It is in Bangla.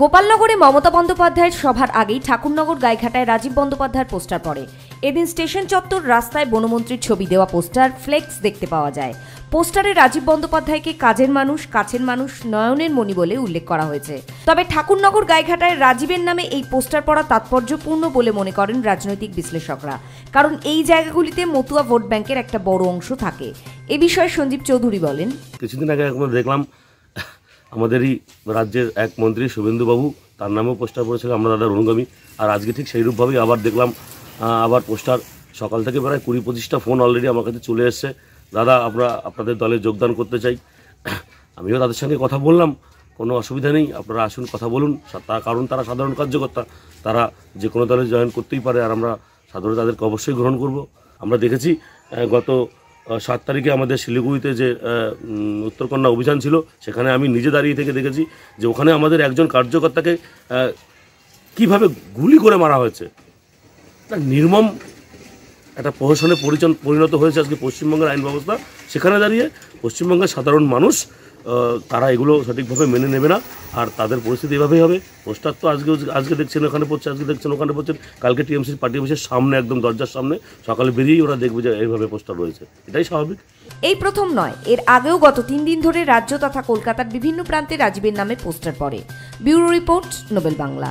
গোপালনগরে মমতা বন্দ্যোপাধ্যায়ের সভার আগেই ঠাকুরনগর গাইঘাটায় রাজীব বন্দ্যোপাধ্যায়ের পোস্টার পড়ে। এদিন স্টেশন চত্বর রাস্তায় বনমন্ত্রীর ছবি দেওয়া পোস্টার, ফ্লেক্স দেখতে পাওয়া যায়। পোস্টারে রাজীব বন্দ্যোপাধ্যায়কে কাজের মানুষ, কাছের মানুষ, নয়নের মণি বলে উল্লেখ করা হয়েছে। তবে ঠাকুরনগর গাইঘাটায় রাজীবের নামে এই পোস্টার পড়া তাৎপর্যপূর্ণ বলে মনে করেন রাজনৈতিক বিশ্লেষকরা। কারণ এই জায়গাগুলিতে মতুয়া ভোট ব্যাংকের একটা বড় অংশ থাকে। এ বিষয়ে সঞ্জীব চৌধুরী বলেন। কিছুদিন আগে দেখলাম আমাদেরই রাজ্যের এক মন্ত্রী শুভেন্দুবাবু, তার নামেও পোস্টার পড়েছিল আমরা দাদার অনুগামী আর আজকে ঠিক সেইরূপভাবেই আবার দেখলাম আবার পোস্টার। সকাল থেকে প্রায় কুড়ি পঁচিশটা ফোন অলরেডি আমার কাছে চলে এসছে। দাদা, আমরা আপনাদের দলে যোগদান করতে চাই। আমিও তাদের সঙ্গে কথা বললাম, কোনো অসুবিধা নেই, আপনারা আসুন, কথা বলুন। তার কারণ তারা সাধারণ কার্যকর্তা, তারা যে কোনো দলে জয়েন করতেই পারে। আর আমরা সাধারণ তাদেরকে অবশ্যই গ্রহণ করব। আমরা দেখেছি গত সাত তারিখে আমাদের শিলিগুড়িতে যে উত্তরকন্যা অভিযান ছিল, সেখানে আমি নিজে দাঁড়িয়ে থেকে দেখেছি যে ওখানে আমাদের একজন কার্যকর্তাকে কীভাবে গুলি করে মারা হয়েছে? তার নির্মম একটা প্রহসনে পরিচন পরিণত হয়েছে আজকে পশ্চিমবঙ্গের আইন ব্যবস্থা। সেখানে দাঁড়িয়ে পশ্চিমবঙ্গের সাধারণ মানুষ তারা এগুলো সঠিকভাবে মেনে নেবে না। আর তাদের পরিস্থিতি এভাবেই হবে। পোস্টার তো আজকে আজকে দেখছেন ওখানে পড়ছে, আজকে দেখছেন ওখানে পড়ছেন কালকে টিএমসির পার্টি অফিসের সামনে, একদম দরজার সামনে, সকালে বেরিয়েই ওরা দেখবে যে এইভাবে পোস্টার রয়েছে। এটাই স্বাভাবিক। এই প্রথম নয়, এর আগেও গত তিন দিন ধরে রাজ্য তথা কলকাতার বিভিন্ন প্রান্তে রাজীবের নামে পোস্টার পড়ে। Bureau report, Nobel Bangla.